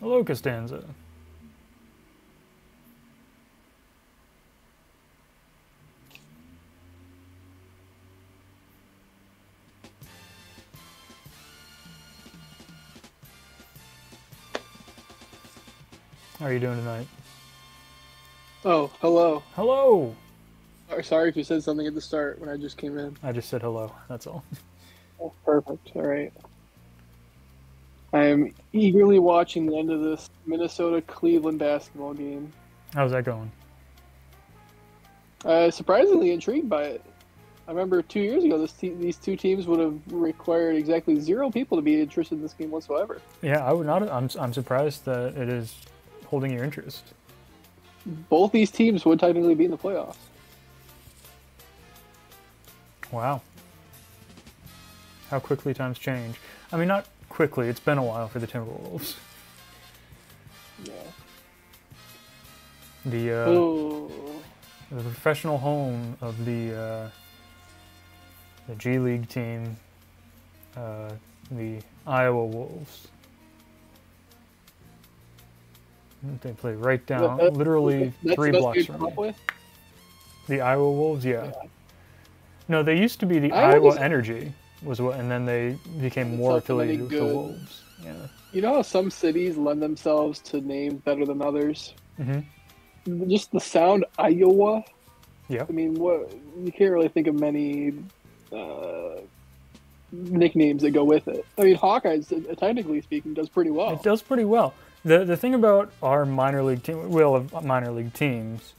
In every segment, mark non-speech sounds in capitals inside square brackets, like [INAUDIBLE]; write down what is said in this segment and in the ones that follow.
Hello, Costanza. How are you doing tonight? Oh, hello. Hello! Sorry- Sorry if you said something at the start when I just came in. I just said hello, that's all. Oh, perfect. All right. I am eagerly watching the end of this Minnesota Cleveland basketball game. How's that going? Uh, surprisingly intrigued by it. I remember two years ago, this te- these two teams would have required exactly zero people to be interested in this game whatsoever. Yeah, I would not. I'm, I'm surprised that it is holding your interest. Both these teams would technically be in the playoffs. Wow. How quickly times change. I mean, not quickly, it's been a while for the Timberwolves. Yeah. The, uh, oh, the professional home of the, uh, the G League team, uh, the Iowa Wolves. They play right down, that- literally that's three blocks from me. The Iowa Wolves, yeah. Yeah. No, they used to be the Iowa Iowa Energy, was what, and then they became more not so many affiliated with the Wolves. Yeah. You know how some cities lend themselves to names better than others? Mm-hmm. Just the sound Iowa. Yeah. I mean, what you can't really think of many uh, nicknames that go with it. I mean, Hawkeyes, uh, technically speaking, does pretty well. It does pretty well. The the thing about our minor league team, well, of minor league teams,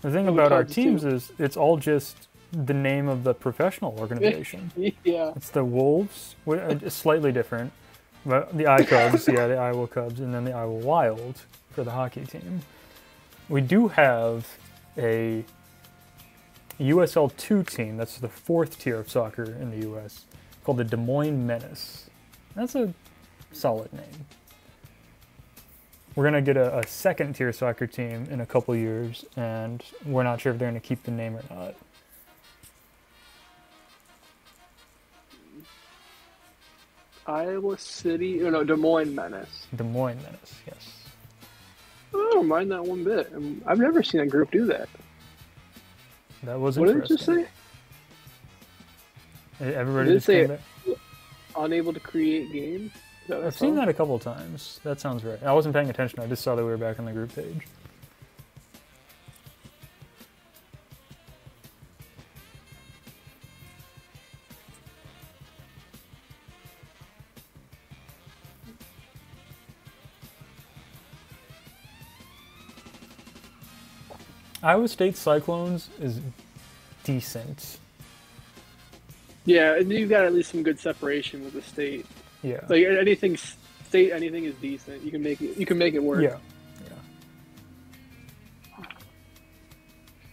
the thing about our teams too. is it's all just the name of the professional organization. [LAUGHS] yeah, it's the Wolves, uh, it's slightly different, but the I Cubs, yeah, the Iowa Cubs, and then the Iowa Wild for the hockey team. We do have a USL two team. That's the fourth tier of soccer in the U.S. called the Des Moines Menace. That's a solid name. We're gonna get a, a second tier soccer team in a couple years, and we're not sure if they're gonna keep the name or not. Iowa City. Oh, no, Des Moines Menace. Des Moines Menace, yes. I don't mind that one bit. Um, I've never seen a group do that. That was What did it just say? Everybody just say came back. Unable to create games. Is that what I've seen that a couple times. That sounds right. I wasn't paying attention. I just saw that we were back on the group page. Iowa State Cyclones is decent. Yeah, and you've got at least some good separation with the state. Yeah. Like anything state, anything is decent. You can make it. You can make it work. Yeah, yeah.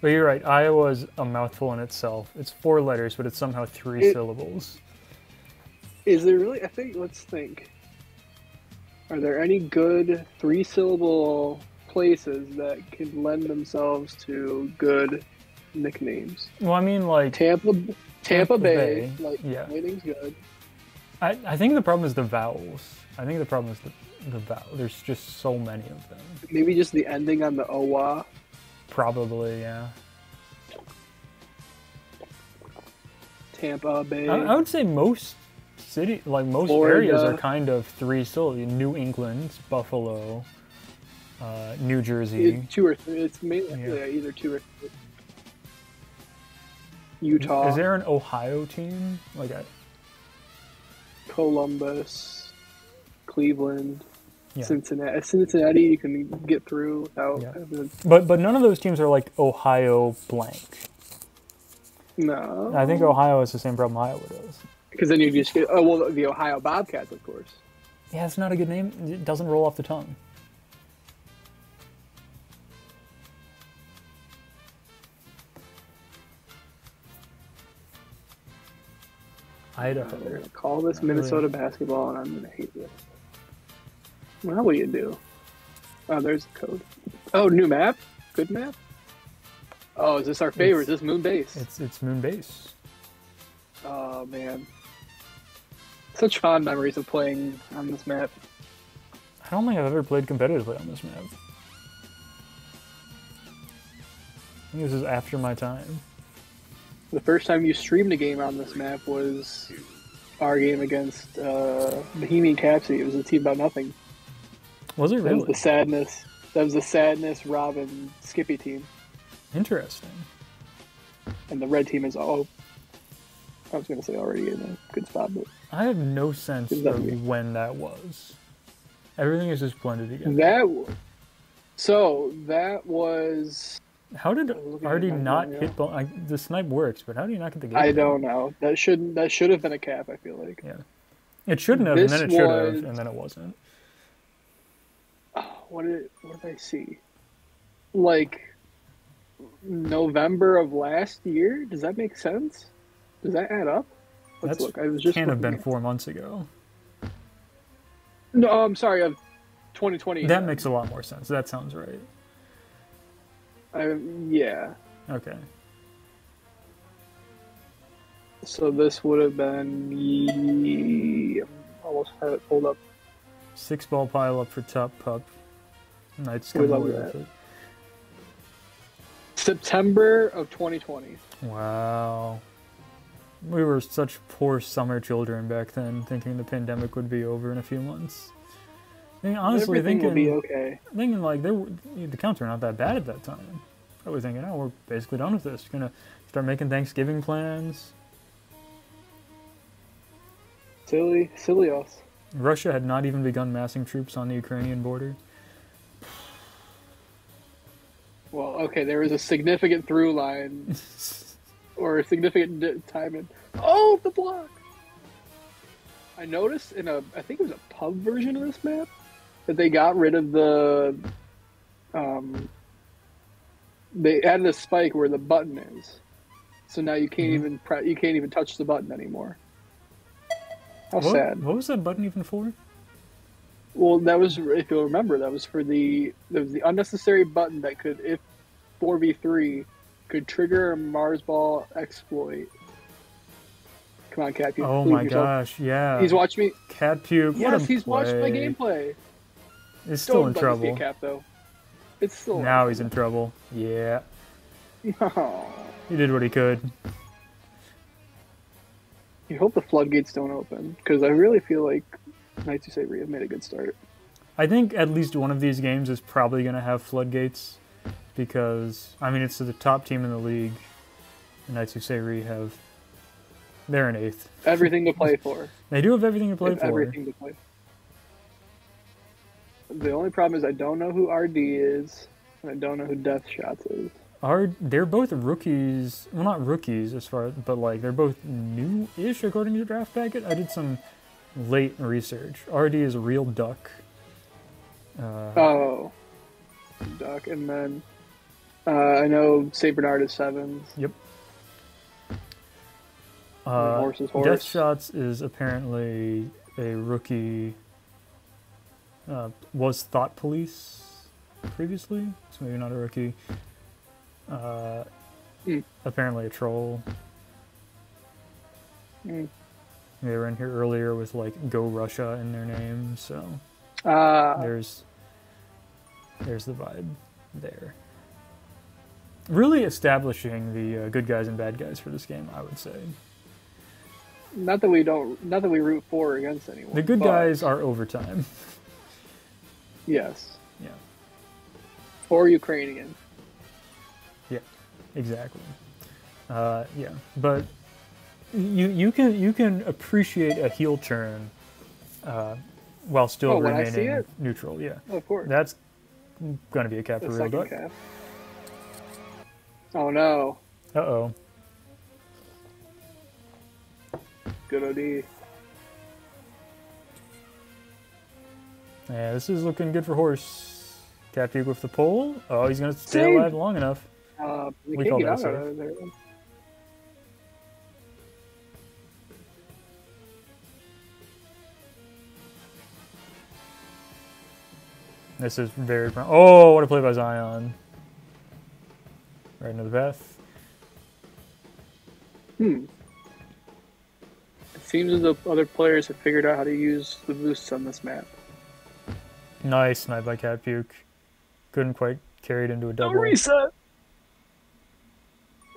But you're right. Iowa is a mouthful in itself. It's four letters, but it's somehow three It- syllables. Is there really? I think. Let's think. Are there any good three-syllable places that can lend themselves to good nicknames? Well, I mean, like, Tampa, Tampa, Tampa Bay, Bay, like yeah. anything's good. I, I think the problem is the vowels. I think the problem is the the vowel. There's just so many of them. Maybe just the ending on the owa. Probably, yeah. Tampa Bay. I, I would say most city, like most Florida. areas, are kind of three syllables. New England, Buffalo, uh, New Jersey. It's two or three. It's mainly Yeah. either two or three. Utah, Is there an Ohio team? Like, I, Columbus, Cleveland, Yeah. Cincinnati. Cincinnati, you can get through without. Yeah. having- but but none of those teams are like Ohio blank. No, I think Ohio has the same problem Iowa does. because then you just get. Oh well, the Ohio Bobcats, of course. Yeah, it's not a good name. It doesn't roll off the tongue. Idaho. gonna call this Not really. Minnesota basketball, and I'm gonna hate this. Well, what do you do? Oh, there's the code. Oh, new map. Good map. Oh, is this our favorite? Is this Moon Base? It's it's moon base. Oh man, such fond memories of playing on this map. I don't think I've ever played competitively on this map. I think this is after my time. The first time you streamed a game on this map was our game against uh, Bohemian Capsy. It was a team about nothing. Was it really? That was the sadness. That was the sadness Robin Skippy team, Interesting. and the red team is oh. I was gonna say already in a good spot, but I have no sense of when that was. Everything is just blended together. that. So that was. How did I was looking at Artie not yeah. hit the, I, the snipe works, but how do you not get the game? I don't know. That should that should have been a cap. I feel like. Yeah. It shouldn't have, and then it This should was- have, and then it wasn't. Oh, what did what did I see? Like November of last year. Does that make sense? Does that add up? Let's That's look. I was just Can't have been at- four months ago. No, I'm sorry. Of 2020. That makes a lot more sense. That sounds right. I, yeah. Okay. So this would have been. Almost had it pulled up. Six ball pile up for top pup. Knights come away with it. September of 2020. Wow. We were such poor summer children back then, thinking the pandemic would be over in a few months. I mean, honestly, Everything thinking, will be okay. thinking like they were, the counts were not that bad at that time. I was thinking, oh, we're basically done with this. We're Gonna start making Thanksgiving plans. Silly, silly us. Russia had not even begun massing troops on the Ukrainian border. Well, okay, there was a significant through line [LAUGHS] or a significant time in. Oh, the block! I noticed in a, I think it was a pub version of this map, that they got rid of the, um, they added a spike where the button is, so now you can't Mhm. even pre- you can't even touch the button anymore. How what, sad. what was that button even for? Well, that was if you'll remember, that was for the that was the unnecessary button that could, if four v three, could trigger a Mars Ball exploit. Come on, Cat. you Oh my yourself. gosh, yeah. He's watched me. Cat puke. what Yes, he's watched my gameplay. He's still in Don't let this be a trouble. Cap though. It's still Now he's in trouble. Yeah. No. [LAUGHS] He did what he could. You hope the floodgates don't open because I really feel like Knights Who Say Re have made a good start. I think at least one of these games is probably going to have floodgates because, I mean, it's the top team in the league. The Knights Who Say have. They're in eighth. Everything to play for. [LAUGHS] They do have everything to play for. everything to play. The only problem is I don't know who RD is, and I don't know who Death Shots is. Are they're both rookies? Well, not rookies as far, but like they're both new-ish according to the draft packet. I did some late research. RD is a real duck. Uh, Oh, Duck, and then uh, I know Saint Bernard is sevens. uh, horse is Death. Shots is apparently a rookie. Uh, was Thought Police previously, so maybe not a rookie. Uh, Hmm. Apparently a troll. Hmm. They were in here earlier with like "Go Russia" in their name, so Ah, there's there's the vibe there. Really establishing the uh, good guys and bad guys for this game, I would say. not that we don't, not that we root for or against anyone. The good but guys are overtime. [LAUGHS] yes, yeah. or Ukrainian. Yeah, exactly. Uh, yeah, but you you can you can appreciate a heel turn uh, while still Oh, when I see remaining neutral. Yeah, Of course, that's going to be a cap the for real duck. Oh no, Uh oh. good OD. Yeah, this is looking good for horse. Puke with the pole. Oh, he's going to stay alive long enough. Uh, we, call that a. This is very. Oh, what a play by Zion. Right into the path. Hmm. It seems as though other players have figured out how to use the boosts on this map. Nice snipe by Cat Puke. Couldn't quite carry it into a double. No reset.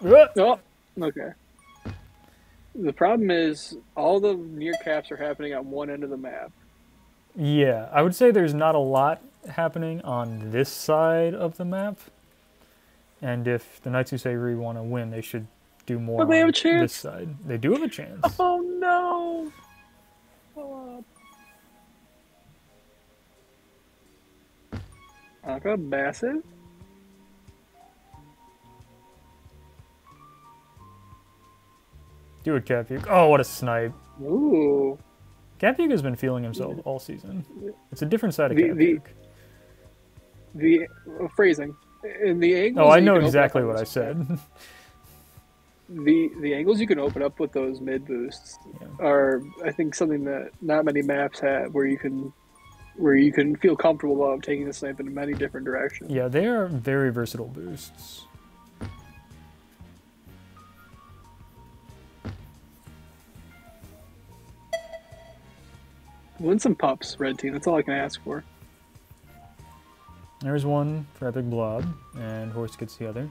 Ah! Oh, okay. The problem is all the near caps are happening on one end of the map. Yeah, I would say there's not a lot happening on this side of the map. And if the Knights Who Say Re want to win, they should do more But they have on a chance. this side. They do have a chance. Oh no! Oh. Aka Bassett? Do it, Cat Puke. Oh, what a snipe. Ooh. Cat Puke has been feeling himself all season. It's a different side of The- the-. The uh, phrasing. In the angles Oh, I know exactly what I said. [LAUGHS] The the angles you can open up with those mid boosts Yeah. are I think something that not many maps have where you can where you can feel comfortable about taking the snipe in many different directions. Yeah, they are very versatile boosts. Win some pups, red team. That's all I can ask for. There's one for Epic Blob, and Horse gets the other.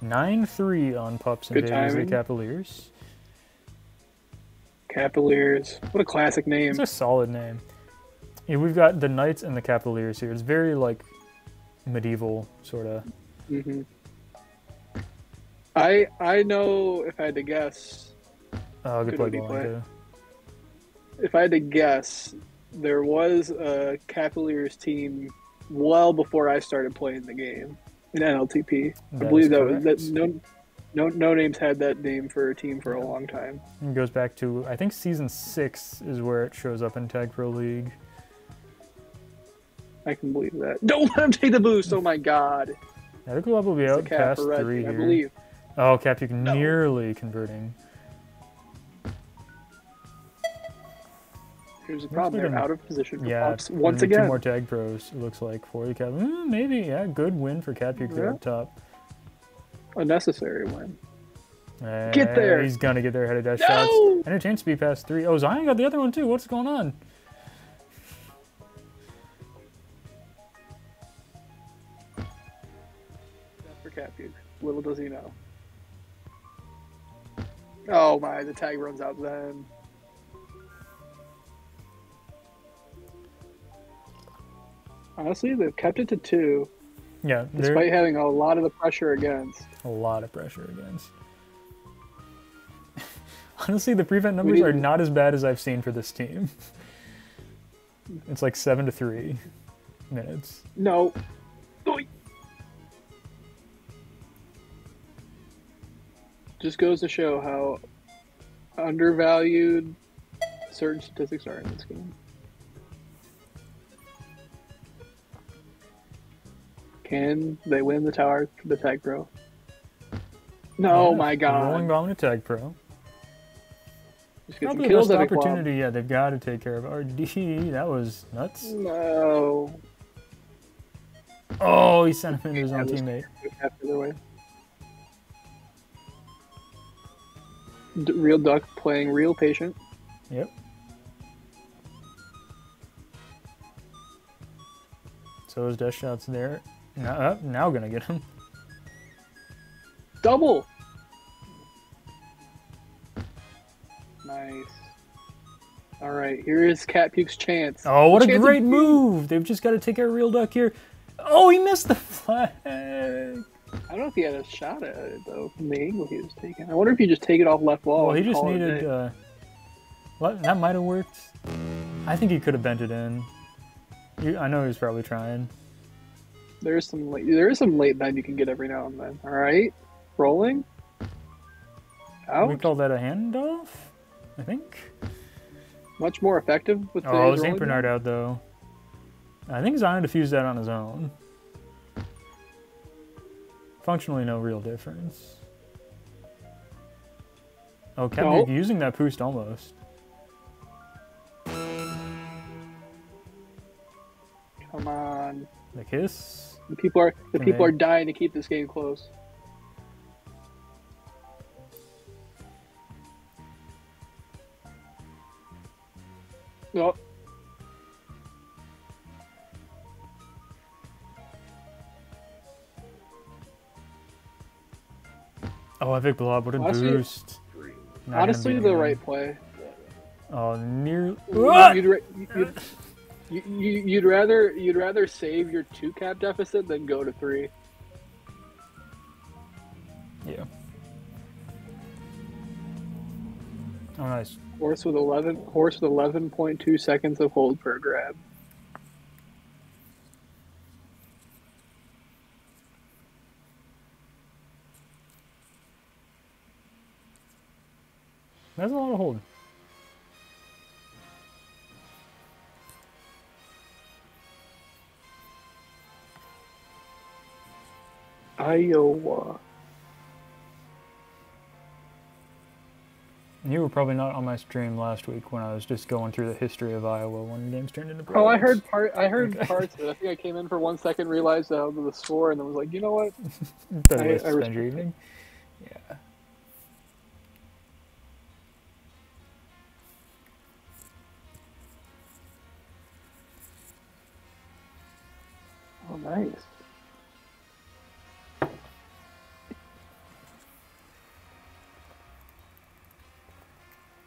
9 3 on Pups and Davies the. Cavaliers. Capaliers. What a classic name. It's a solid name. Yeah, we've got the Knights and the Cavaliers here. It's very like medieval sort of. hmm I I know if I had to guess, Oh, good Good play, if I had to guess, there was a Capaliers team well before I started playing the game in mLTP. I believe that, correct. that no no no names had that name for a team for a long time. It goes back to I think season six is where it shows up in Tag Pro League. I can believe that. [LAUGHS] Don't let him take the boost. Oh my god. Epic Blob will be out cap past red three team, I here. believe. Oh, Cat Puke No. nearly converting. Here's the problem. They're out of position for Yeah, pops once again. Two more tag pros. It looks like for the Cap. Mm, maybe yeah, good win for Cat Puke there Yeah. up top. A necessary win. Uh, Get there. He's gonna get there ahead of dash No! shots. And a chance to be past three. Oh, Zion got the other one too. What's going on? Little does he know. Oh my, the tag runs out then. Honestly, they've kept it to two, Yeah, despite having a lot of the pressure against. a lot of pressure against. [LAUGHS] Honestly, the prevent numbers are not as bad as I've seen for this team. [LAUGHS] It's like seven to three minutes. No. Just goes to show how undervalued certain statistics are in this game. Can they win the tower for the tag pro? No, Yeah, my god. Rolling bomb to tag pro. Just get some Probably the best club. opportunity. Yeah, they've got to take care of RD. That was nuts. No. Oh, he sent him into his own teammate. D- real Duck playing real patient. Yep. So his dash shots there. Now, uh, now gonna get him. Double. Nice. All right, here is Cat Puke's chance. Oh, what a great move! They've just got to take of real duck here. Oh, he missed the flag. I don't know if he had a shot at it though from the angle he was taking. I wonder if he just take it off left wall. Well, he just call it a needed. Uh, what? That might have worked. I think he could have bent it in. You, I know he was probably trying. There's some late, there is some late night you can get every now and then. All right, rolling. Out. We call that a handoff. I think. Much more effective with Oh, St. Bernard out though. I think Zion defused that on his own. Functionally, no real difference. Oh, Captain No. using that boost almost. Come on. The kiss. The people are the people then- are dying to keep this game close. Oh, Oh, Epic Blob, what a Honestly- boost. Not Honestly, the right play. Oh, near. You'd, you'd, you, you, you'd rather you'd rather save your two cap deficit than go to three. Yeah. Oh, nice. Horse with eleven horse with eleven point two seconds of hold per grab. Iowa. You were probably not on my stream last week when I was just going through the history of Iowa when the games turned into Oh, I heard part. I heard Okay. parts of it. I think I came in for one second, realized uh, the score, and then was like, you know what? [LAUGHS] Better I- way to I spend your evening. Yeah.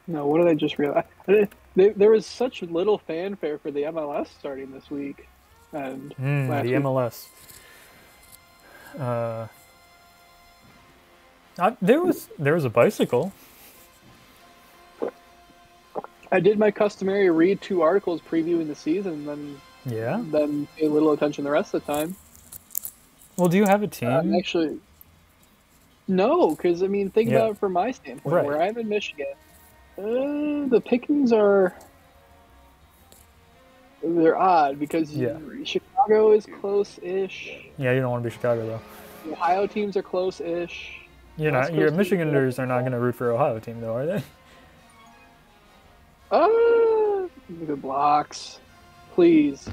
No, what did I just realize? I There, was such little fanfare for the MLS starting this week, and Mm, the week. MLS. Uh, I, there was there was a bicycle. I did my customary read two articles previewing the season, then Yeah. then pay little attention the rest of the time. Well, do you have a team? Um, actually, no, because I mean, think Yeah. about it from my standpoint. Right. Where I'm in Michigan, uh, the pickings are they're odd because Yeah. Chicago is close-ish. yeah, you don't want to be Chicago though. Ohio teams are close-ish. You're West not. Your Coast are- Michiganders are not going to root for Ohio team though, are they? Uh, good blocks, please.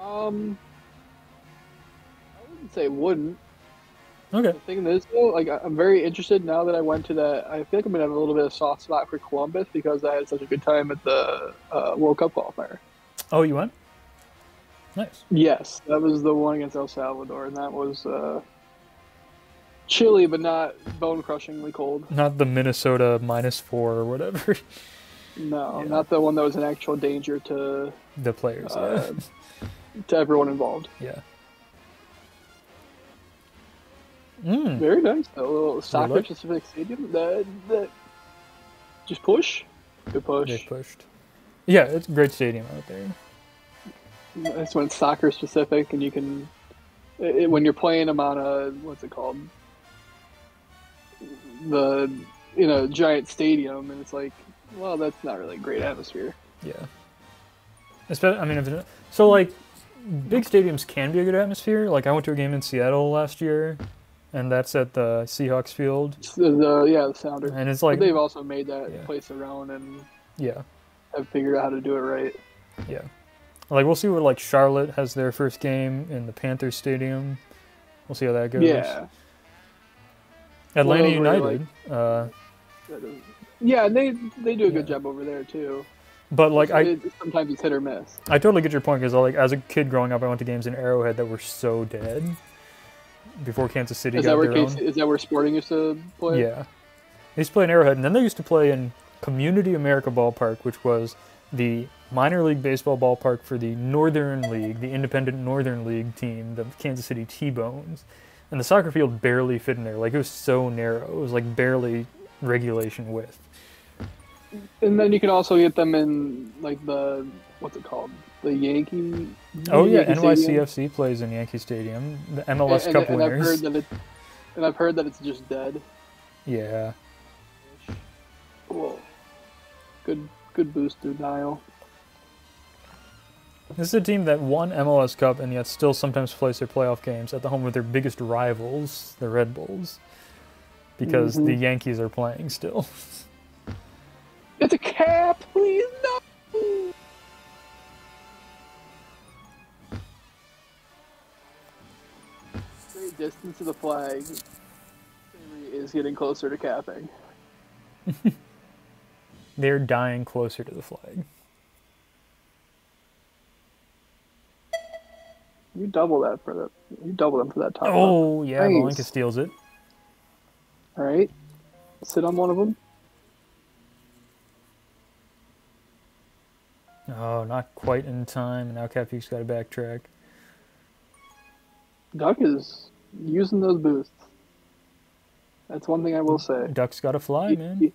Um, I wouldn't say wouldn't. Okay. The thing is, though, like I'm very interested now that I went to that. I feel like I'm gonna have a little bit of soft spot for Columbus because I had such a good time at the uh, World Cup qualifier. Oh, you went. Nice. Yes, that was the one against El Salvador, and that was uh, chilly but not bone crushingly cold. Not the Minnesota minus four or whatever. [LAUGHS] No, Yeah. not the one that was an actual danger to the players. uh, to everyone involved. [LAUGHS] yeah. Mm. Very nice, though. A little soccer look. specific stadium. That that just push, good push. They pushed. Yeah, it's a great stadium out there. That's when it's soccer specific, and you can it, when you're playing them on a what's it called the in a giant stadium, and it's like, well, that's not really a great atmosphere. Yeah. Especially, I mean, if it, so like big stadiums can be a good atmosphere. Like I went to a game in Seattle last year, and that's at the Seahawks field, The, the yeah, the sounder. and it's but like they've also made that Yeah. place their own and yeah, have figured out how to do it right. yeah. Like we'll see what like Charlotte has their first game in the Panthers Stadium. We'll see how that goes. Yeah, Atlanta Well, United. uh, yeah, and they they do a good job over there too. but like I, sometimes it's hit or miss. I totally get your point because like as a kid growing up, I went to games in Arrowhead that were so dead before Kansas City Is got that where own. is that where Sporting used to play? Yeah. They used to play in Arrowhead, and then they used to play in Community America Ballpark, which was the minor league baseball ballpark for the Northern League, the independent Northern League team, the Kansas City T-Bones. And the soccer field barely fit in there. Like, it was so narrow. It was, like, barely regulation width. And then you could also get them in like the what's it called? The Yankee. Oh, yeah, Yankee Stadium. NYCFC plays in Yankee Stadium. The MLS and, Cup and, and I've winners. heard that it, and I've heard that it's just dead. Yeah. Whoa. Good good boost through Nile. This is a team that won MLS Cup and yet still sometimes plays their playoff games at the home of their biggest rivals, the Red Bulls, because the Mhm. Yankees are playing still. [LAUGHS] It's a cap, please no. Distance to the flag. Is getting closer to capping. [LAUGHS] They're dying closer to the flag. You double that for the. You double them for that top. Oh, yeah, Nice. Valenka steals it. All right. Sit on one of them. Oh, not quite in time. Now Cat Puke's got to backtrack. Duck is using those boosts. That's one thing I will say. Duck's got to fly, man.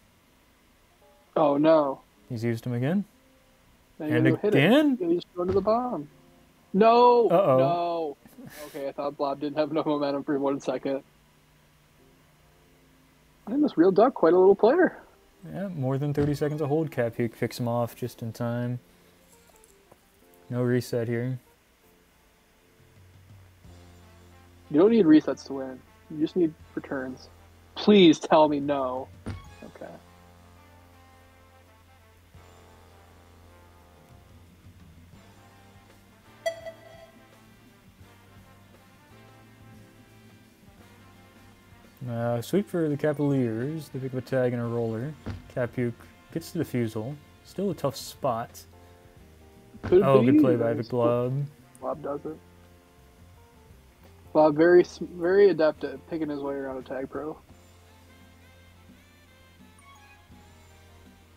oh no! He's used him again. Now And gotta go hit it. again? Just go to the bomb. No! Uh-oh. No! Okay, I thought Blob didn't have enough momentum for one second. I think this real duck quite a little player. Yeah, more than 30 seconds of hold. Cap Cat Puke picks him off just in time. No reset here. You don't need resets to win. You just need returns. Please tell me no. Okay. Uh, sweep for the Cavaliers. They pick up a tag and a roller. Cat Puke gets to the defusal. Still a tough spot. Could Oh, be. good play by the glove. Blob does it. Blob very very adept at picking his way around a tag pro.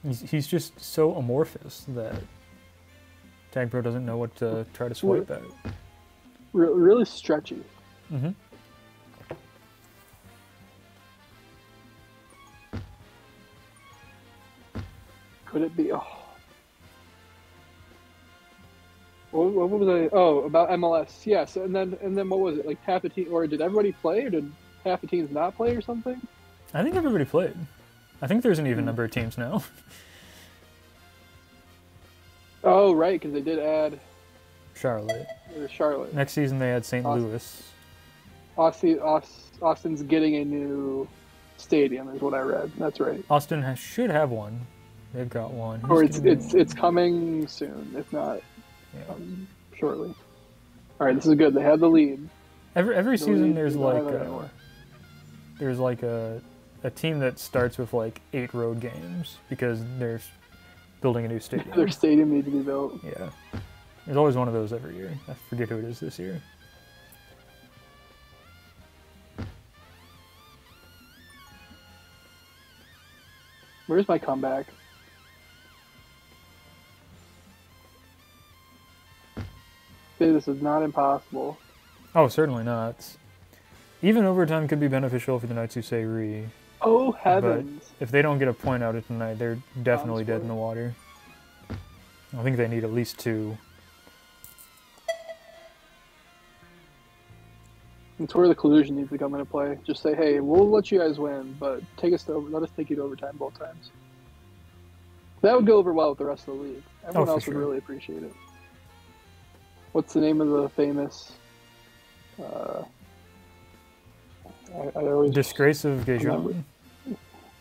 He's, he's just so amorphous that Tag Pro doesn't know what to try to swipe at. Re- really stretchy. Mm-hmm. Could it be? Oh. What, what was I? Oh, about MLS. Yes, and then and then what was it? Like half the team, or did everybody play, or did half the teams not play, or something? I think everybody played. I think there's an even number of teams now. [LAUGHS] Oh, right, because they did add Charlotte. Charlotte. Next season they had St. Awesome. Louis. Austin, Aus- Austin's getting a new stadium, is what I read. That's right. Austin has, should have one. They've got one. Who's Or it's it's it's coming soon, if not Yeah. um, shortly. All right, this is good. They had the lead. Every every The season lead there's like uh, there's like a a team that starts with like eight road games because they're building a new [LAUGHS] stadium. Their stadium needs to be built. yeah. There's always one of those every year. I forget who it is this year. Where's my comeback? Say this is not impossible. Oh, certainly not. Even overtime could be beneficial for the Knights who say re. Oh heavens! If they don't get a point out of tonight, they're definitely dead in the water. I think they need at least two. It's where the collusion needs to come into play. Just say, hey, we'll let you guys win, but take us to over, let us take you to overtime both times. That would go over well with the rest of the league. Everyone Oh, else sure. would really appreciate it. What's the name of the famous? Uh, I, I always Disgrace of Gajon.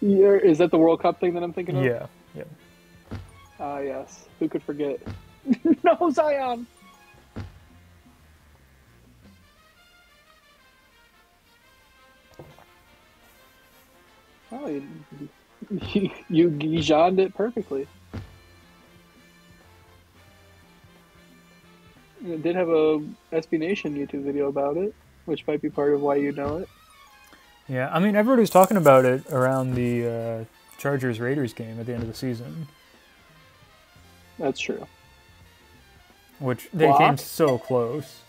Yeah, is that the World Cup thing that I'm thinking of? Yeah, yeah. Ah, yes. Who could forget? no, Zion. Oh, you, you, you Gijoned it perfectly. Did have a SB Nation YouTube video about it, which might be part of why you know it. Yeah, I mean, everybody was talking about it around the uh, Chargers Raiders game at the end of the season, That's true. which they Block? came so close.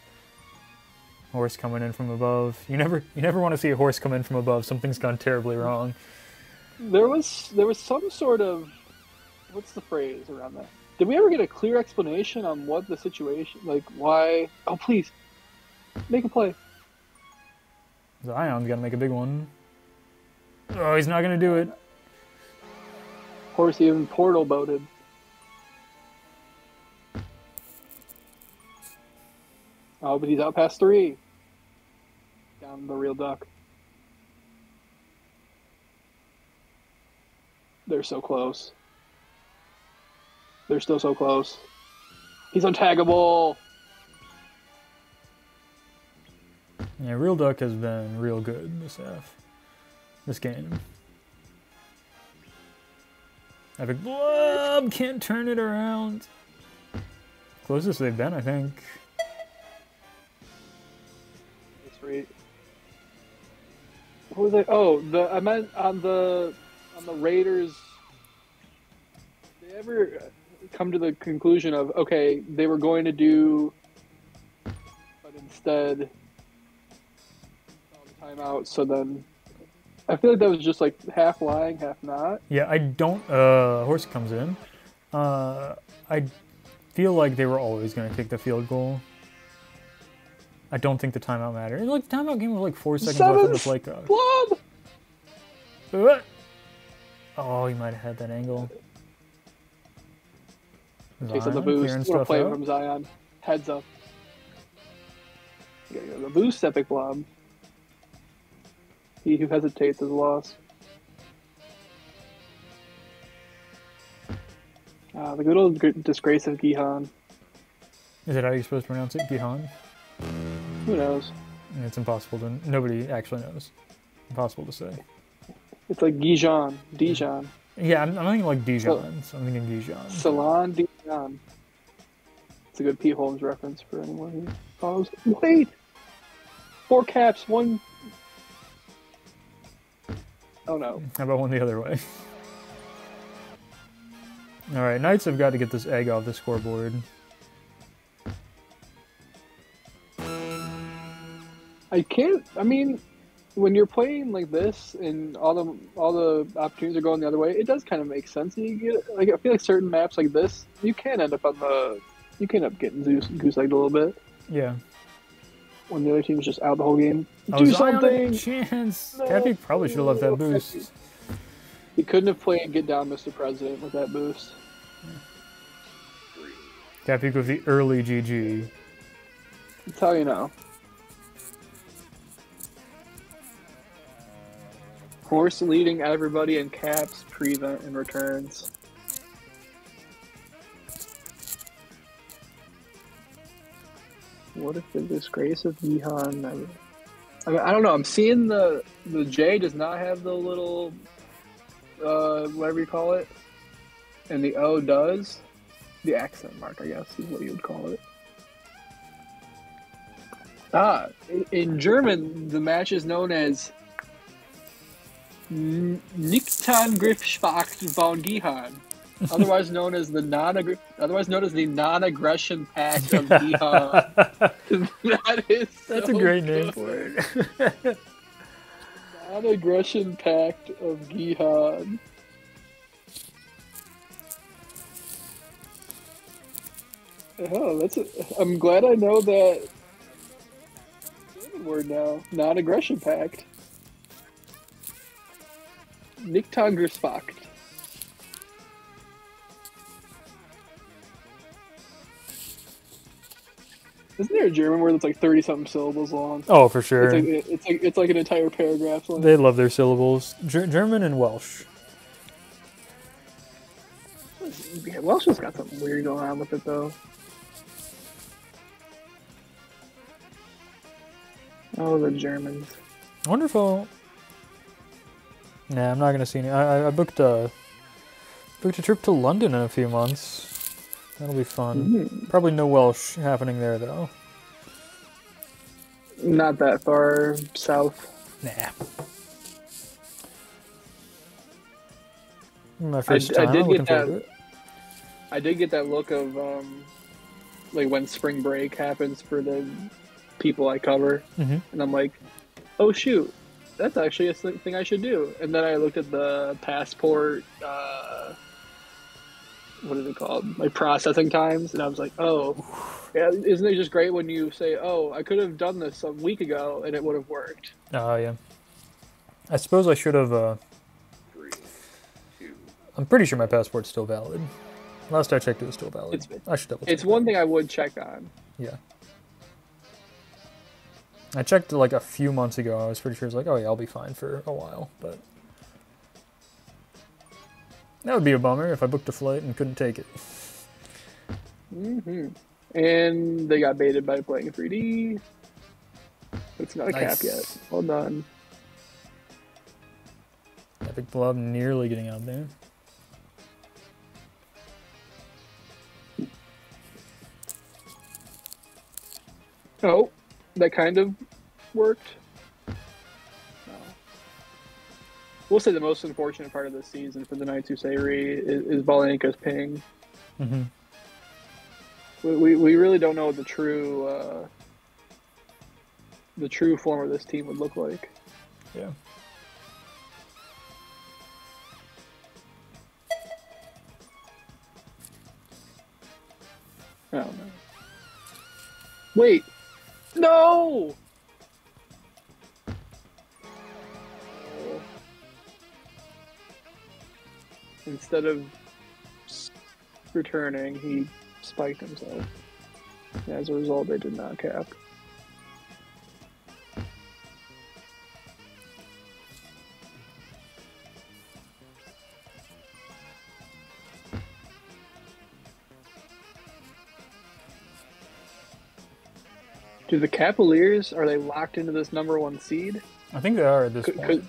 Horse coming in from above. You never, you never want to see a horse come in from above. Something's gone terribly wrong. There was there was some sort of what's the phrase around that? Did we ever get a clear explanation on what the situation like why oh please make a play. Zion's got to make a big one. Oh, he's not gonna do it. Of course, he even portal boated. Oh, but he's out past three. Down the real duck. They're so close. They're still so close. He's untaggable. Yeah, Real Duck has been real good this half, this game. Epic Blob can't turn it around. Closest they've been, I think. great. What was I? Oh, the I meant on the on the Raiders. They ever come to the conclusion of okay, they were going to do, but instead, timeout. So then, I feel like that was just like half lying, half not. Yeah, I don't. Uh, horse comes in. Uh, I feel like they were always going to kick the field goal. I don't think the timeout mattered. And, Like the timeout game was like four seconds left in the play clock. Blob. Oh, he might have had that angle. Takes up the boost. What a play out. from Zion. Heads up. Yeah, the boost, epic blob. He who hesitates is lost. Ah, the good old gr- disgrace of Gihan. Is that how you're supposed to pronounce it? Gihan? Who knows? It's impossible to. Nobody actually knows. Impossible to say. It's like Gijan, Dijon, Yeah, I'm, I'm thinking like. Dijon. So I'm thinking Dijon. Salon Dijon. Um, it's a good Pete Holmes reference for anyone who follows. Wait! Four caps, one. Oh no. How about one the other way? [LAUGHS] All right, Knights have got to get this egg off the scoreboard. I can't. I mean, when you're playing like this and all the all the opportunities are going the other way, it does kind of make sense. You get like I feel like certain maps like this, you can end up on the you can end up getting goose goose egged a little bit Yeah. when the other team's just out the whole game. Oh, Do something. chance. [LAUGHS] No. Cappy probably should have left that boost. He couldn't have played Get Down, Mr. President with that boost. Cappy with the early GG. That's how you know. Horse leading everybody in caps, prevent, and returns. What if the disgrace of Yihan? I, mean, I don't know. I'm seeing the the J does not have the little, uh, whatever you call it, and the O does. The accent mark, I guess, is what you would call it. Ah, in German, the match is known as N- Nichtangriffspakt von Gihan, otherwise known as the non otherwise known as the non-aggression pact of [LAUGHS] Gihan. that is That's a great name good. for it. Non-aggression pact of Gihan. Oh, that's. A, I'm glad I know that word now. Non-aggression pact. Nichtangriffspakt. Isn't there a German word that's like thirty something syllables long? oh, for sure. It's like it's like it's like an entire paragraph long. They love their syllables. Ger- German and Welsh. Yeah, Welsh has got something weird going on with it though. Oh, the Germans. I wonder if I'll. Nah, I'm not gonna see any. I, I- I booked a booked a trip to London in a few months. That'll be fun. Mm, Probably no Welsh happening there though. not that far south. Nah. My first I time. did I'm get that- I did get that look of um, like when spring break happens for the people I cover, Mhm. and I'm like, oh shoot, that's actually a thing I should do. And then I looked at the passport, uh, what is it called, like processing times, and I was like, oh, yeah, isn't it just great when you say, oh, I could have done this a week ago and it would have worked. Oh yeah. I suppose I should have. Uh, I'm pretty sure my passport's still valid. Last I checked, it was still valid. It's- I should double. It's one thing I would check on. Yeah. I checked like a few months ago. I was pretty sure it's like, oh yeah, I'll be fine for a while, but that would be a bummer if I booked a flight and couldn't take it. Mm-hmm. And they got baited by playing 3D. It's not a cap yet. Well done. Epic Blob nearly getting out there. Oh, that kind of worked. No. We'll say the most unfortunate part of this season for the Knights Who Say Re is, is Balenka's ping. hmm We, we, we really don't know what the true uh, the true form of this team would look like. Yeah. I don't know. Wait, no. Instead of returning, he spiked himself. As a result, they did not cap. Do the Capaliers are they locked into this number one seed? I think they are at this Could- point.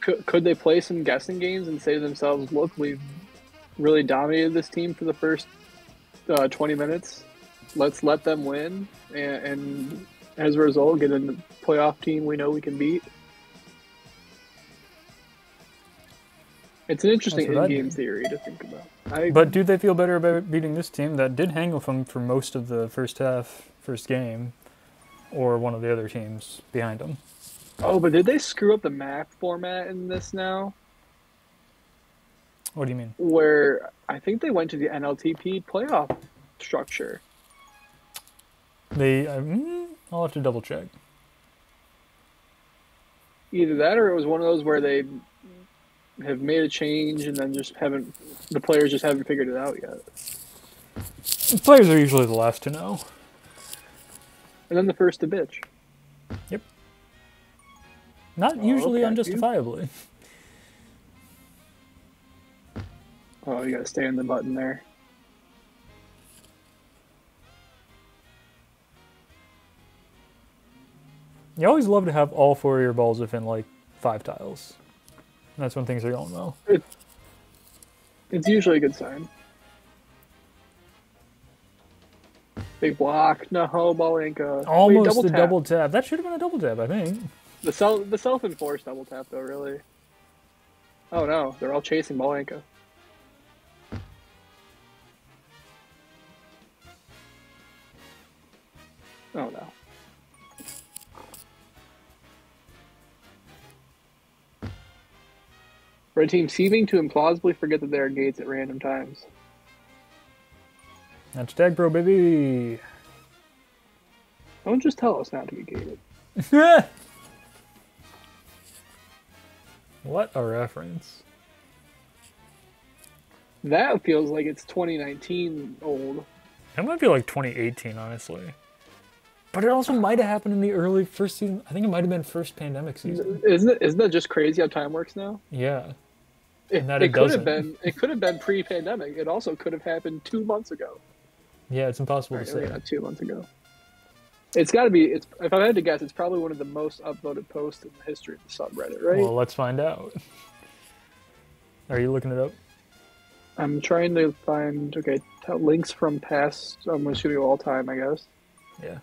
could- Could, they play some guessing games and say to themselves, "Look, we've really dominated this team for the first uh, 20 minutes. Let's let them win, and, and as a result, get a playoff team we know we can beat." It's an interesting That's what I'd in-game theory to think about. I, But do they feel better about beating this team that did hang with them for most of the first half, first game, or one of the other teams behind them? oh, but did they screw up the map format in this now? What do you mean? Where I think they went to the mLTP playoff structure. They, mm, I'll have to double check. either that or it was one of those where they have made a change and then just haven't the players just haven't figured it out yet Players are usually the last to know. And then the first to bitch Yep. Not Oh, usually okay. unjustifiably. [LAUGHS] oh you gotta stay on the button there You always love to have all four of your balls within like five tiles. That's when things are going well. it's usually a good sign big block no Balenka. Uh, Almost Wait, double the tap. double tap. That should have been a double tap, I think. the self the self-enforced double tap though really oh no they're all chasing Balenka. oh no Red team seeming to implausibly forget that there are gates at random times. That's tag pro baby. Don't just tell us not to be gated. [LAUGHS] what a reference. That feels like it's 2019 old. That might be like 2018, honestly. But it also might have happened in the early first season. I think it might have been first pandemic season. Isn't it? Isn't that just crazy how time works now? Yeah. It, And that it it could have been. It could have been pre-pandemic. It also could have happened two months ago. Yeah, it's impossible Right, to say. not two months ago. It's got to be. It's if I had to guess, it's probably one of the most upvoted posts in the history of the subreddit. Right? Well, let's find out. [LAUGHS] Are you looking it up? I'm trying to find okay links from past. I'm assuming all time, I guess. Yeah.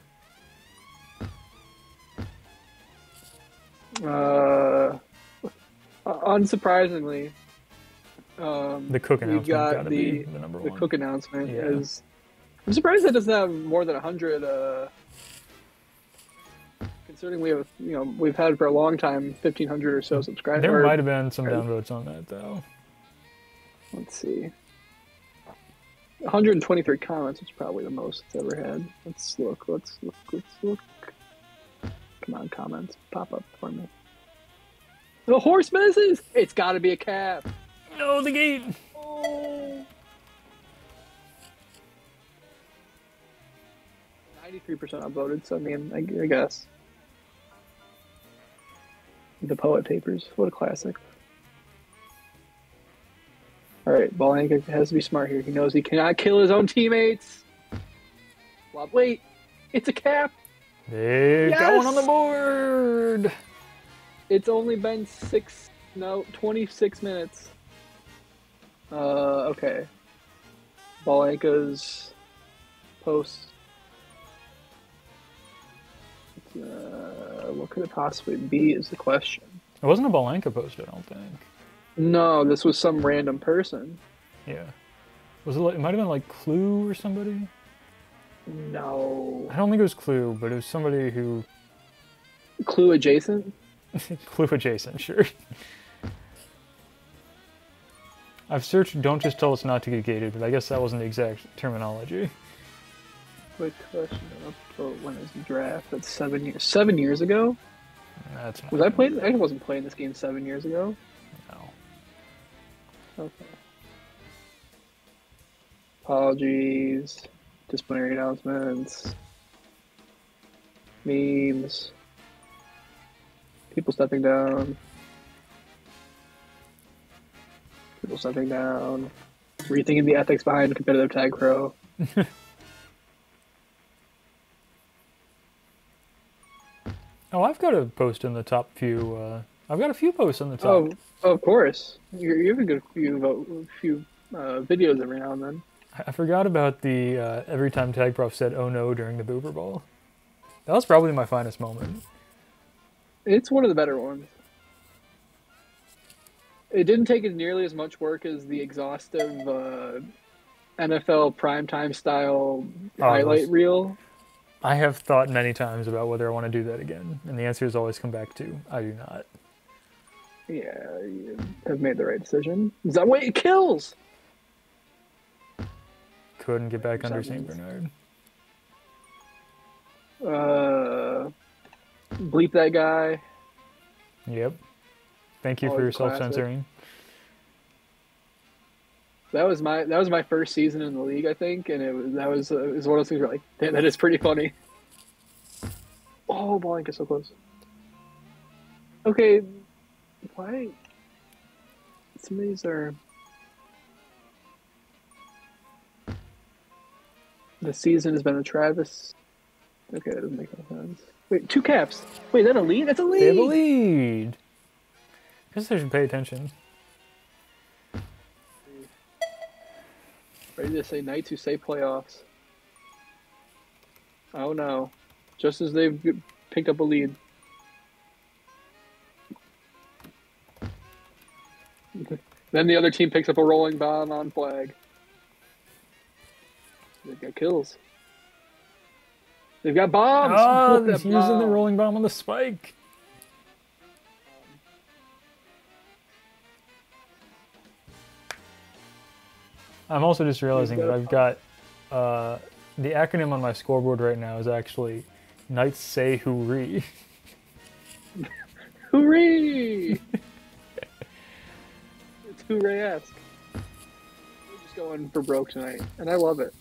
Uh, unsurprisingly, um, The cook we announcement got gotta the be the number the cook announcement Yeah. is. I'm surprised that doesn't have more than hundred. Uh, considering we have, you know, we've had for a long time 1,500 or so subscribers. there might have been some downvotes on that though. Let's see. 123 comments is probably the most it's ever had. Let's look. Let's look. Let's look. Come on, comments, pop up for me. The horse misses. It's got to be a cap. No, the gate. Oh. 93% upvoted, so I mean, I, I guess. The Poet Papers. What a classic. Alright, Balanka has to be smart here. He knows he cannot kill his own teammates. Well, wait, it's a cap. They've got one on the board. It's only been six, no, 26 minutes. Uh, okay. Balanka's post. Uh, what could it possibly be? Is the question. It wasn't a Balanka post, I don't think. No, this was some random person. Yeah. Was it? Like, it might have been like Clue or somebody. No. I don't think it was Clue, but it was somebody who Clue adjacent? [LAUGHS] Clue adjacent, sure. I've searched "Don't just tell us not to get gated," but I guess that wasn't the exact terminology. Quick question. Oh, when is the draft? That's seven years. Seven years ago? That's Was I playing? I wasn't playing this game seven years ago. No. Okay. Apologies. Disciplinary announcements. Memes. People stepping down. People stepping down. Rethinking the ethics behind competitive tag pro. [LAUGHS] Oh, I've got a post in the top few. Uh, I've got a few posts in the top. Oh, of course. You're, you have a good few few uh, videos every now and then. I- forgot about the uh, every time Tag Prof said "Oh no" during the Boober Ball. That was probably my finest moment. It's one of the better ones. It didn't take nearly as much work as the exhaustive uh, NFL primetime style Oh, highlight those- reel. I have thought many times about whether I want to do that again, and the answer has always come back to I do not. Yeah, you have made the right decision. Is that way it kills? Couldn't get back under Saint Bernard. Uh, bleep that guy. Yep. Thank you for Always your a classic. That was my that was my first season in the league, I think, and it was that was uh, it was one of those things where like, damn, that is pretty funny. Oh, Blank is so close. Okay, why? Some of these are. The season has been a Travis. Okay, that doesn't make any sense. Wait, two caps. Wait, is that a lead? That's a lead. They have a lead. Guess I should pay attention. Ready to say Knights who say playoffs. Oh no. Just as they've picked up a lead. then the other team picks up a rolling bomb on flag. They've got kills. They've got bombs! Oh, he's using the rolling bomb on the spike. I'm also just realizing that I've got uh, the acronym on my scoreboard right now is actually Knights Say Hooree. [LAUGHS] Hooray! [LAUGHS] it's hooray-esque. We're just going for broke tonight, and I love it.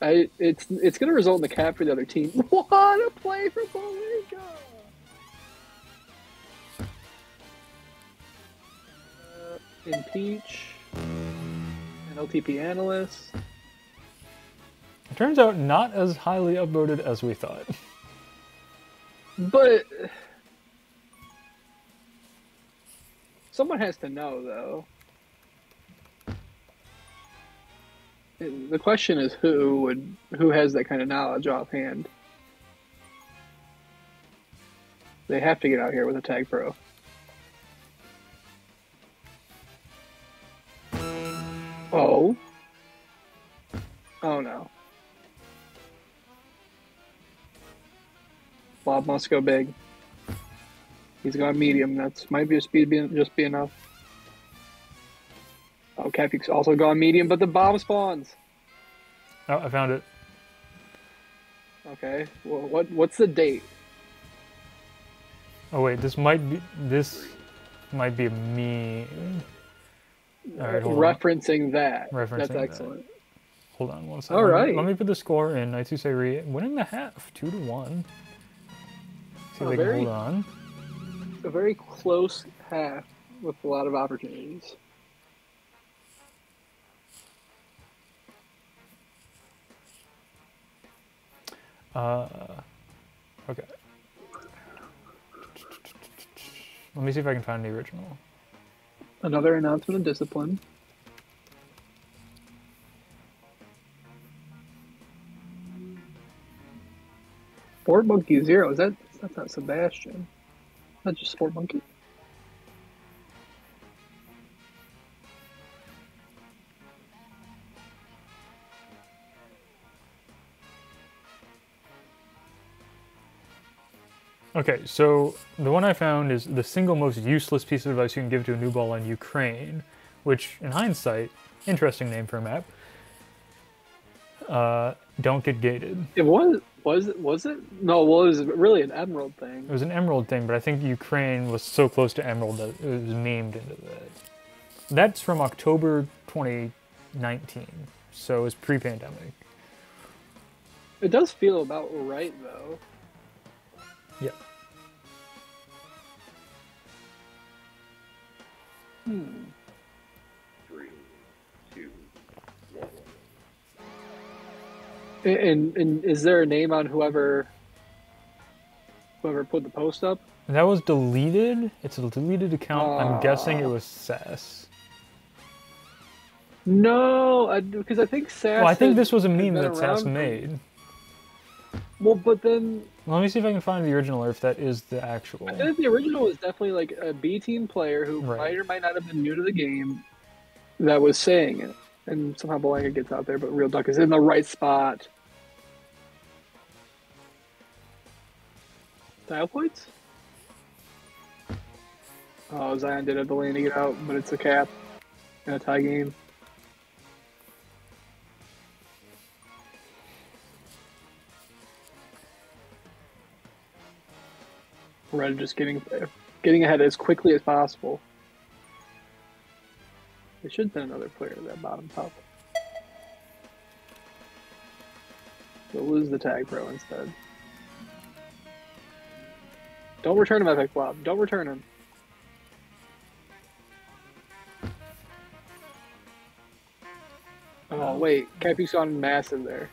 I it's it's gonna result in the cap for the other team. [LAUGHS] What a play for Polinka! Uh, impeach an LTP analyst. It turns out not as highly upvoted as we thought. But someone has to know, though. The question is who would who has that kind of knowledge offhand. They have to get out here with a tag pro. Oh. Oh no. Bob must go big. He's gone medium. That's might be a speed be, just be enough. Oh, Capic's also gone medium, but the bomb spawns. Oh, I found it. Okay. Well, what what's the date? Oh wait, this might be this might be. All right, hold on. Referencing that. Referencing That's that. excellent. Hold on one second. All right. Let me- put the score in. Knights Who Say Re winning the half, two to one. See if they can hold on. A very close half with a lot of opportunities. Uh, okay. Let me see if I can find the original. Another announcement of discipline. Sport Monkey Zero. Is that that's not Sebastian? That's just Sport Monkey. Okay, so the one I found is the single most useless piece of advice you can give to a new ball on Ukraine, which, in hindsight, interesting name for a map. Uh, don't get gated. It was was it was it? No, well, it was really an emerald thing. It was an emerald thing, but I think Ukraine was so close to emerald that it was memed into that. That's from October 2019, so it's pre-pandemic. It does feel about right though. Yeah. Hmm. Three, two, one. And, and is there a name on whoever whoever put the post up? That was deleted. It's a deleted account. I'm guessing it Ah. was Sass. No, because I think Sass. Well, I think this was a meme that Sass made. Well, but then Let me see if I can find the original or if that is the actual. I think the original was definitely like a B team player who Right. might or might not have been new to the game that was saying it. And somehow Belanca gets out there, but Real Duck is in the right spot. Dial points? Oh, Zion did have the lane to get out, but it's a cap in a tie game. Red just getting getting ahead as quickly as possible. They should send another player to that bottom top. They'll lose the tag pro instead. Don't return him, Epic Blob. Don't return him. Oh um, wait, Cappy's gone massive there.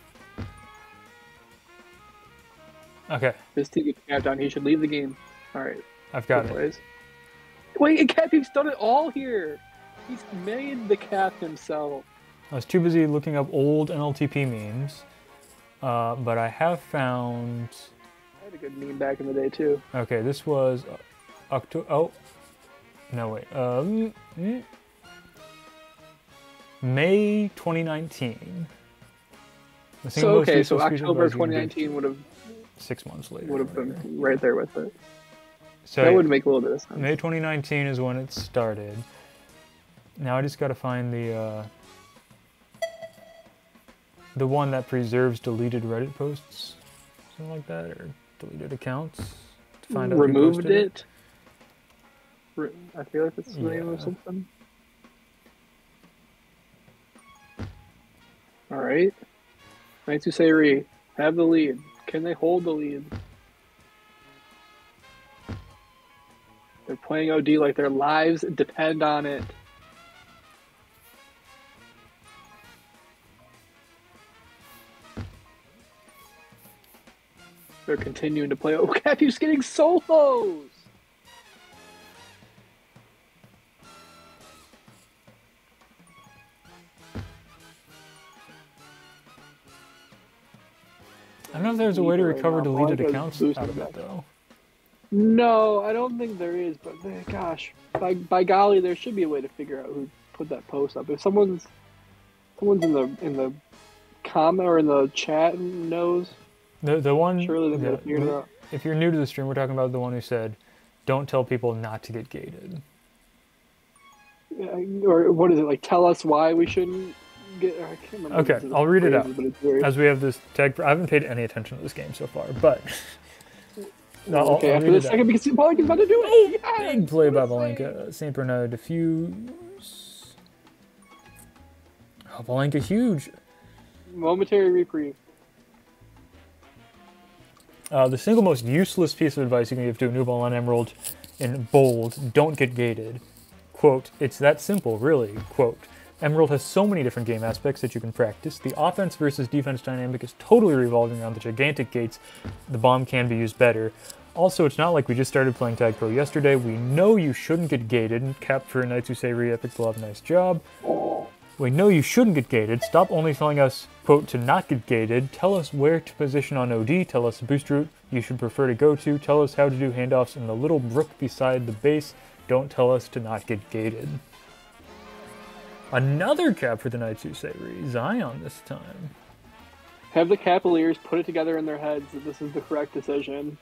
Okay, This team gets capped down. He should leave the game. All right. I've got Good it. plays. Wait, [LAUGHS] Cappy's done it all here. He's made the cap himself. I was too busy looking up old mLTP memes, uh, but I have found. I had a good meme back in the day too. Okay, this was October. Oh, no wait. Um, mm, May 2019. So okay, so useless piece of October advice you can give 2019 would have Six months later. would have been right there with it. So that would make a little bit of sense. May 2019 is when it started. Now I just got to find the uh, the one that preserves deleted Reddit posts, something like that, or deleted accounts to find out Removed posted it. I feel like it's the name of something. All right. Knights Who Say Re have the lead. Can they hold the lead? Playing OD like their lives depend on it. They're continuing to play. Oh, Cappy's [LAUGHS] getting solos! I don't know if there's a way to recover deleted accounts out of it though. No, I don't think there is, but eh, gosh, by by golly, there should be a way to figure out who put that post up. If someone's someone's in the in the comment or in the chat knows, The the one surely they've got yeah, to figure it out. if you're new to the stream, we're talking about the one who said, "Don't tell people not to get gated." Yeah, Or what is it like? Tell us why we shouldn't get. I can't remember. Okay, I'll read it out. is, but it's very- As we have this tag, I haven't paid any attention to this game so far, but [LAUGHS] No, I'll- okay, I'll after read this it out. second, because Paul is about to do it. Yes! Big play by What a! Balenka. St. Bernard diffuse. Oh, Balenka huge. Momentary reprieve. Uh, the single most useless piece of advice you can give to a new ball on Emerald in bold, don't get gated. Quote, it's that simple, really. Quote, Emerald has so many different game aspects that you can practice. The offense versus defense dynamic is totally revolving around the gigantic gates. The bomb can be used better. Also, it's not like we just started playing Tag Pro yesterday. We know you shouldn't get gated. Cap for Knights Who Say Re Epic will have a nice job. We know you shouldn't get gated. Stop only telling us, quote, to not get gated. Tell us where to position on OD. Tell us the boost route you should prefer to go to. Tell us how to do handoffs in the little brook beside the base. Don't tell us to not get gated. Another cap for the Knights Who Say Re. Zion this time. Have the Capaliers put it together in their heads that this is the correct decision.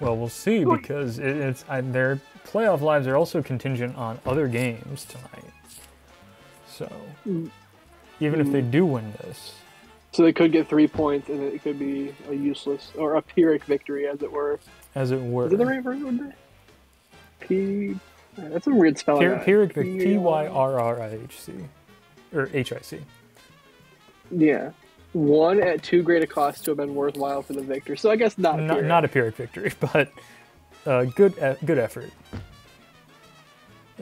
Well, we'll see hmm. because it, it's I, their playoff lives are also contingent on other games tonight. So hmm. even if they hmm. do win this, So they could get three points, and it could be a useless or a Pyrrhic victory, as it were. as it were, Is it the right word? P. That's a weird spelling. Pyr- Pyrrhic P Y R R I H C or H I C. Yeah. One at too great a cost to have been worthwhile for the victor. So I guess not. Not, Pyrrhic. not a Pyrrhic victory, [LAUGHS] but uh, good e- good effort.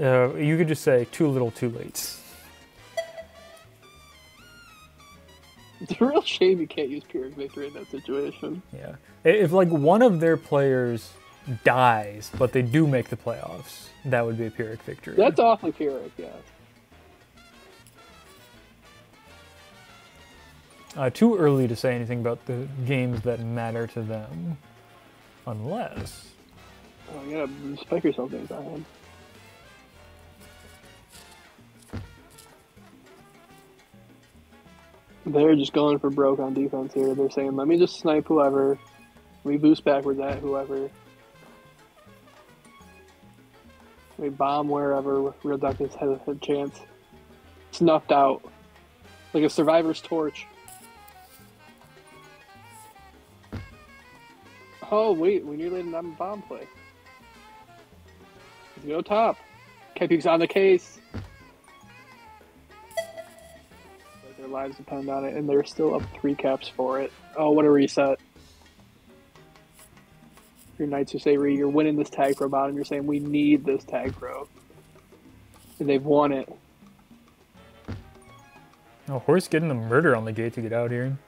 Uh, you could just say too little, too late. It's a real shame you can't use Pyrrhic victory in that situation. Yeah. If like one of their players dies, but they do make the playoffs, that would be a Pyrrhic victory. That's awfully Pyrrhic, yeah. Uh, too early to say anything about the games that matter to them, unless Oh, you gotta spike yourself in time. They're just going for broke on defense here. They're saying, let me just snipe whoever. We boost backwards at whoever. We bomb wherever Real Duckus has a chance. Snuffed out. Like a survivor's torch. Oh, wait, we nearly had a bomb play. Let's go top. Kepik's on the case. Their lives depend on it, and they're still up three caps for it. Oh, what a reset. Your Knights say, Ree, you're winning this tag pro bout, and you're saying, we need this tag pro. And they've won it. oh, horse getting the murder on the gate to get out here.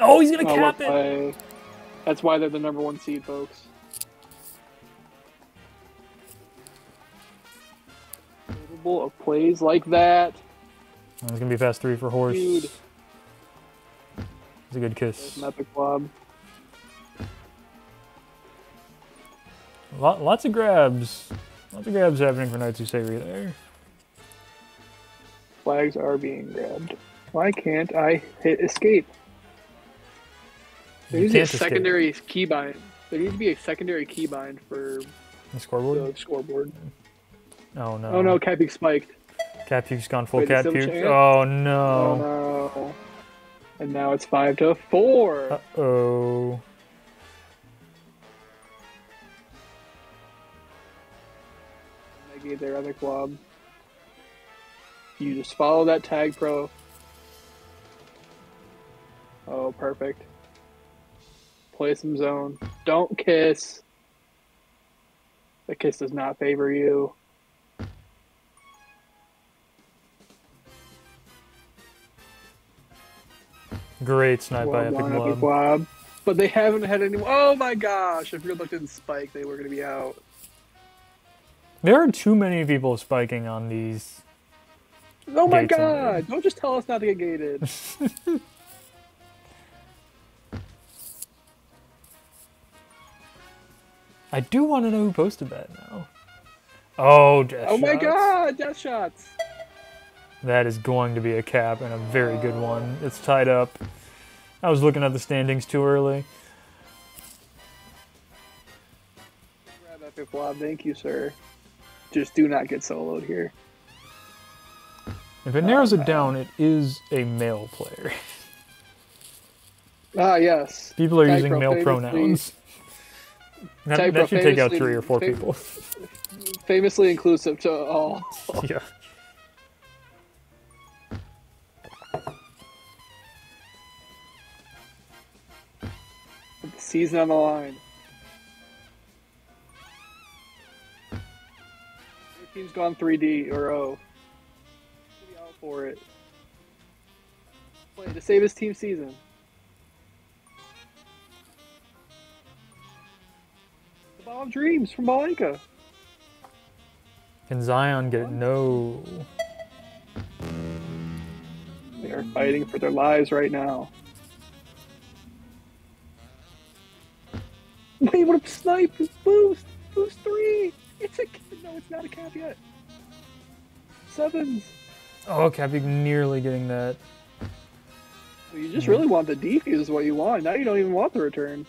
Oh, he's gonna Oh, cap it. play. That's why they're the number one seed, folks. Capable of plays like that. It's gonna be fast three for horse. Dude. It's a good kiss. an epic lob. Lots of grabs. Lots of grabs happening for Knights Who Say Re there. Flags are being grabbed. Why can't I hit escape? There needs to be a secondary keybind. There needs to be a secondary keybind for The scoreboard. the scoreboard. Oh no. Oh no, Cappy spiked. Cat puke's gone full Wait, cat is there a puke. chance? Oh no. Oh no. And now it's five to four. Uh oh. Negate their other club. You just follow that tag pro. Oh, perfect. Play some zone. Don't kiss. The kiss does not favor you. Great snipe by Epic Epic Blob. But they haven't had any. Oh my gosh! If Real Duck didn't spike, they were going to be out. There are too many people spiking on these. Oh my Gates in there. god! Don't just tell us not to get gated. [LAUGHS] I do want to know who posted that now. Oh, death oh my god! Death shots! That is going to be a cap and a very good one. It's tied up. I was looking at the standings too early. Grab Epic Blob, thank you, sir. Just do not get soloed here. If it narrows it down, it is a male player. [LAUGHS] Ah, yes. People are Typro using male pronouns. That, that should take out three or four fam- people. Famously inclusive to all. [LAUGHS] [LAUGHS] yeah. The season on the line. Team's gone 3D or O. Be out for it. Play to save his team season. The Ball of Dreams from Malenka. Can Zion get it? No. They are fighting for their lives right now. Wait, what a snipe! Boost! Boost three! It's a no, it's not a cap yet. Sevens. Oh, Cappy nearly getting that. You just really want the defuse is what you want. Now you don't even want the return.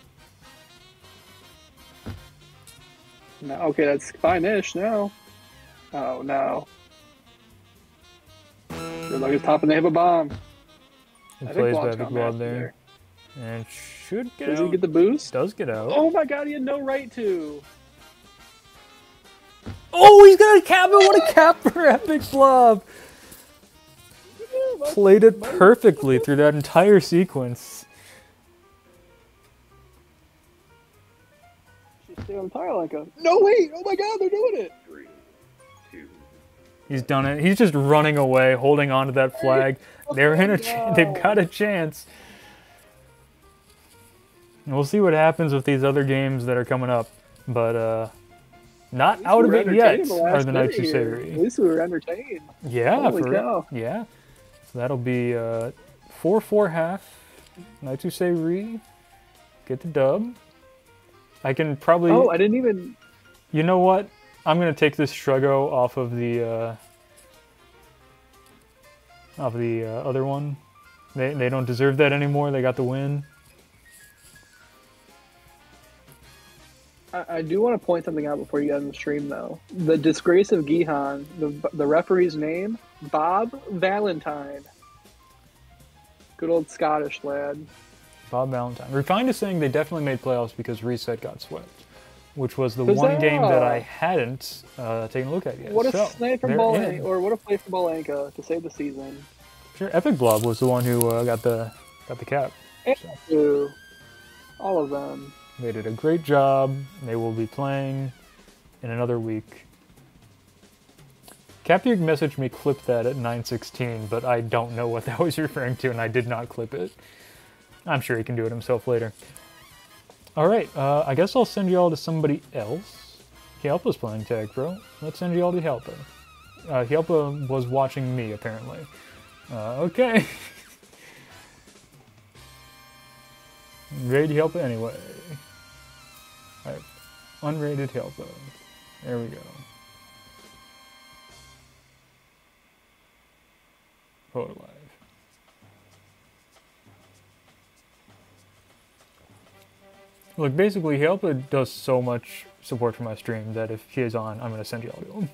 No, okay, that's fine-ish now. Oh no. Good luck it's topping the hip a bomb. He I plays got Blob mastered there. And should get Does out. he get the boost? Does get out. Oh my god, he had no right to. Oh, he's got a cap it. What a cap for [LAUGHS] Epic Blob. Played it perfectly through that entire sequence. She's still on tire like a. No wait! Oh my god, they're doing it. Three, two. He's done it. He's just running away, holding on to that flag. [LAUGHS] They're in a. Ch- No. they've got a chance. And we'll see what happens with these other games that are coming up, but uh, not At out of it yet. the Are the Who here. At least we were entertained. Yeah, Holy for cow. yeah. So that'll be uh, four four half. Knights Who Say Re get the dub. I can probably. Oh, I didn't even. You know what? I'm gonna take this Shruggo off of the uh, off the uh, other one. They they don't deserve that anymore. They got the win. I, I do want to point something out before you get on the stream, though. The disgrace of Gihan, the the referee's name, Bob Valentine. Good old Scottish lad. Bob Valentine. Refined is saying they definitely made playoffs because Reset got swept, which was the Huzzah! one game that I hadn't uh, taken a look at yet. What a So, snipe from in. or what a play from Balenka to save the season. Sure, Epic Blob was the one who uh, got the got the cap. To all of them. They did a great job. They will be playing in another week. Capug messaged me clip that at 916, but I don't know what that [LAUGHS] was referring to, and I did not clip it. I'm sure he can do it himself later. All right, uh, I guess I'll send you all to somebody else. Hyalpa's playing tag, bro. Let's send you all to Hyalpa. Uh, was watching me, apparently. Uh, okay. [LAUGHS] Raid Hyalpa anyway. Alright, unrated Hyalpa. There we go. Photo live. Look, basically, Hyalpa does so much support for my stream that if he is on, I'm going to send you all to him.